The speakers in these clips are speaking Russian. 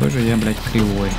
какой же я, блядь, кривой.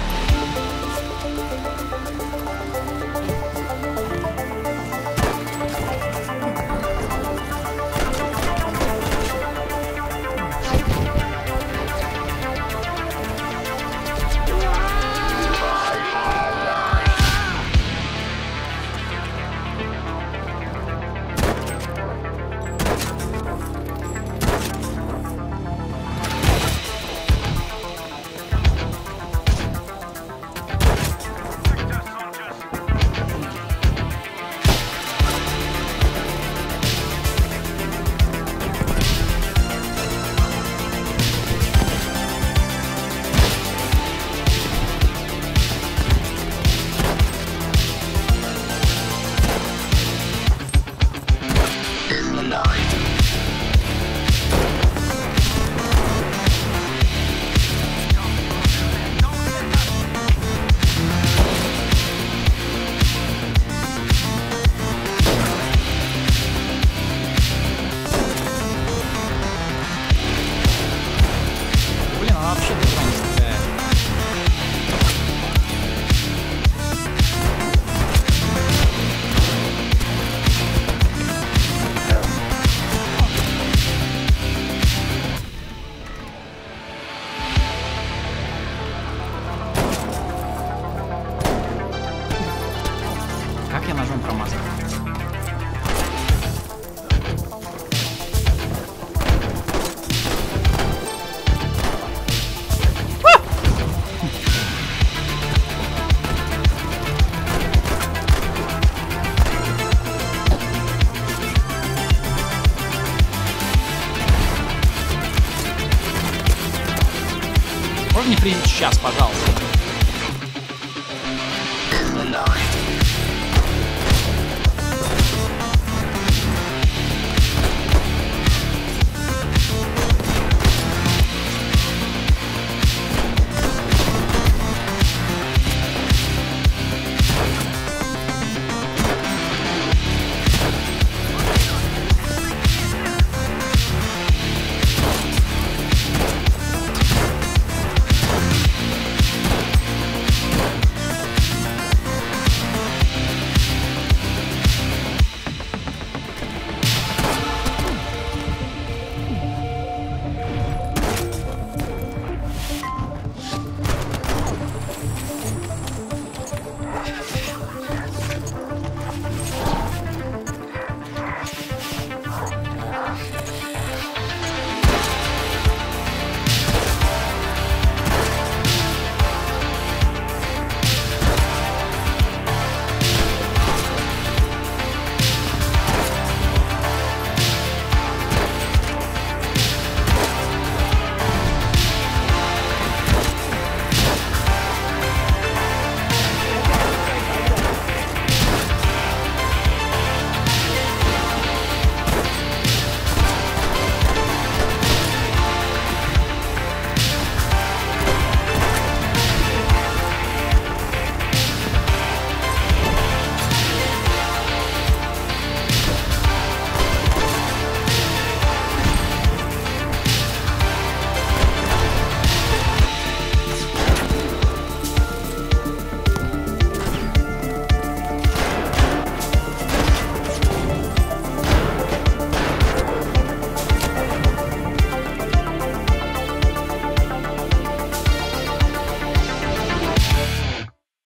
Промазал? Можно не приедет сейчас, пожалуйста?